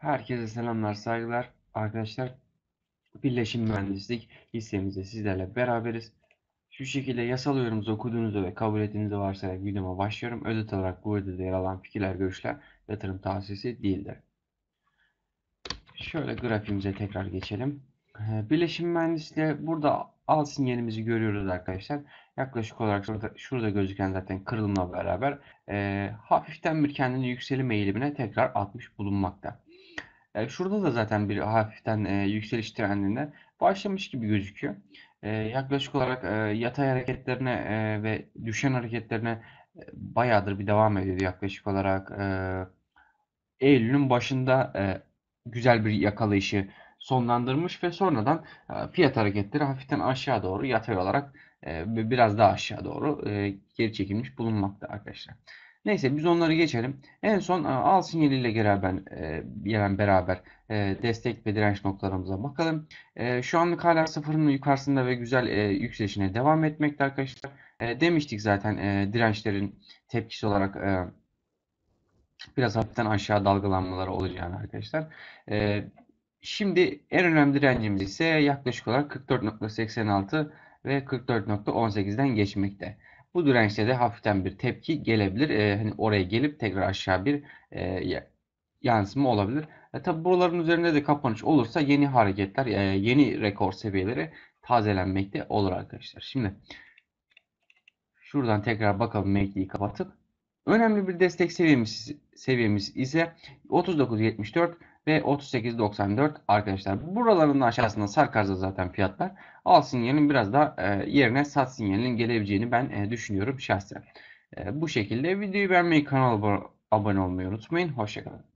Herkese selamlar, saygılar. Arkadaşlar, Birleşim Mühendislik hissemizde sizlerle beraberiz. Şu şekilde yasal yorumunuzu okuduğunuzu ve kabul ettiğinizi varsayarak videoma başlıyorum. Özet olarak bu videoda yer alan fikirler, görüşler yatırım tavsiyesi değildir. Şöyle grafiğimize tekrar geçelim. Ee, Birleşim Mühendisliği burada al sinyalimizi görüyoruz arkadaşlar. Yaklaşık olarak şurada, şurada gözüken zaten kırılımla beraber e, hafiften bir kendini yükselim eğilimine tekrar atmış bulunmakta. Şurada da zaten bir hafiften yükseliş trendinde başlamış gibi gözüküyor. Yaklaşık olarak yatay hareketlerine ve düşen hareketlerine e, bayağıdır bir devam ediyor. Yaklaşık olarak e, Eylül'ün başında güzel bir yakalayışı sonlandırmış ve sonradan fiyat hareketleri hafiften aşağı doğru yatay olarak biraz daha aşağı doğru geri çekilmiş bulunmakta arkadaşlar. Neyse biz onları geçelim. En son e, al sinyaliyle beraber e, gelen beraber e, destek ve direnç noktalarımıza bakalım. Şu anlık hala sıfırın yukarısında ve güzel yükselişine devam etmekte arkadaşlar. Demiştik zaten dirençlerin tepkisi olarak biraz hafiften aşağı dalgalanmaları olacağını arkadaşlar. Şimdi en önemli direncimiz ise yaklaşık olarak 44.86 ve 44.18'den geçmekte. Bu dirençte de hafiften bir tepki gelebilir. E, hani oraya gelip tekrar aşağı bir e, yansıma olabilir. E, tabi buraların üzerinde de kapanış olursa yeni hareketler, e, yeni rekor seviyeleri tazelenmekte olur arkadaşlar. Şimdi şuradan tekrar bakalım MACD'yi kapatıp. Önemli bir destek seviyemiz, seviyemiz ise 39.74 ve 38.94 arkadaşlar. Buraların aşağısında sarkarsa zaten fiyatlar al sinyalin biraz da e, yerine sat sinyalinin gelebileceğini ben e, düşünüyorum şahsen. E, bu şekilde videoyu beğenmeyi kanala abone olmayı unutmayın. Hoşçakalın.